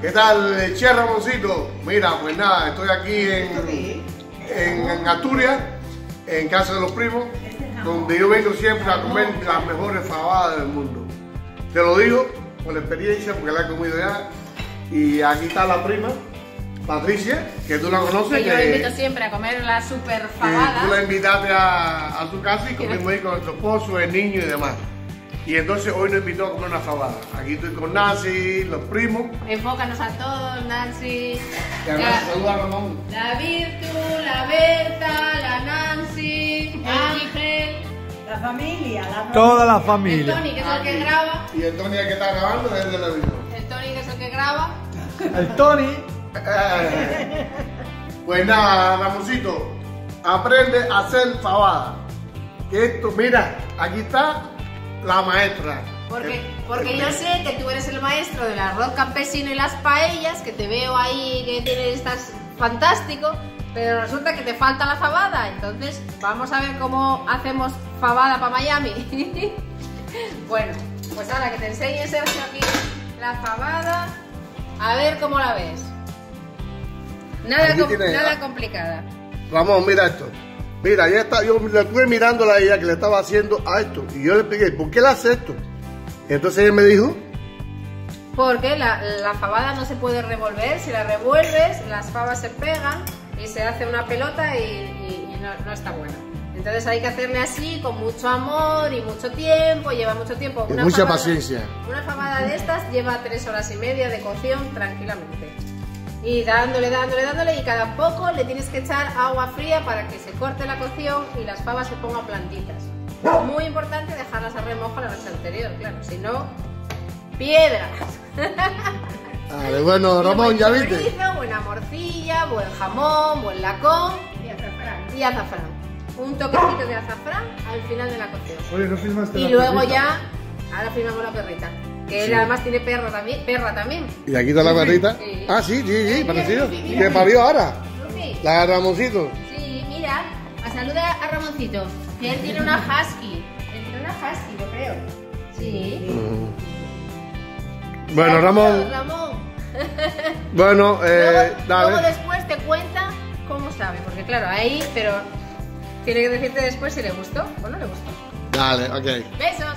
¿Qué tal, Che Ramoncito? Mira, pues nada, estoy aquí en, en, en Asturias, en casa de los primos, donde yo vengo siempre a comer las mejores fabadas del mundo. Te lo digo por la experiencia, porque la he comido ya. Y aquí está la prima, Patricia, que tú la conoces. Que yo la invito siempre a comer la super fabada. tú la invitaste a, a tu casa y comimos ahí con tu esposo, el niño y demás. Y entonces hoy nos invitó a comer una fabada. Aquí estoy con Nancy, los primos. Enfócanos a todos, Nancy. La, saluda a Ramón. la Virtu, la Berta, la Nancy, el Miguel, La familia, la familia. Toda la el familia. Tony, que es el que graba. Y el Tony que está grabando es el de la video. El Tony, que es el que graba. El Tony. Eh, Pues nada, Ramoncito, aprende a hacer fabada. Que esto, mira, aquí está la maestra. Porque, porque yo sé que tú eres el maestro del arroz campesino y las paellas, que te veo ahí que tienes, estás fantástico, pero resulta que te falta la fabada. Entonces, vamos a ver cómo hacemos fabada para Miami. bueno, pues ahora que te enseñe Sergio aquí la fabada, a ver cómo la ves. Nada, com- nada complicada. Ramón, mira esto. Mira, ya está, yo le estuve mirándola a ella que le estaba haciendo a esto. Y yo le expliqué, ¿por qué le hace esto? Entonces ella me dijo, Porque la, la fabada no se puede revolver, si la revuelves las fabas se pegan y se hace una pelota y, y- y no, no está bueno. Entonces hay que hacerle así, con mucho amor y mucho tiempo, lleva mucho tiempo. Y mucha paciencia. Una fabada de estas lleva tres horas y media de cocción tranquilamente. Y dándole, dándole, dándole y cada poco le tienes que echar agua fría para que se corte la cocción y las fabas se pongan plantitas. Muy importante dejarlas a remojo la noche anterior, claro, si no, piedras. Vale, bueno, Ramón, ya buen viste. chorizo, buena morcilla, buen jamón, buen lacón Y azafrán. y azafrán. Un toquecito de azafrán al final de la cocción. Oye, no filmaste Y la luego ya, ahora filmamos la perrita. Que él además tiene perro también, perra también. Y aquí está la perrita. Ah, sí, sí, sí, parecido. Que parió ahora. La de Ramoncito. Sí, mira, a saluda a Ramoncito, que él tiene una husky. Él tiene una husky, yo creo. Sí. Bueno, Ramón. Ramón. Bueno, eh, luego, luego dale. después te cuenta cómo sabe, porque claro, ahí, pero tiene que decirte después si le gustó o no le gustó. Dale, ok. Besos.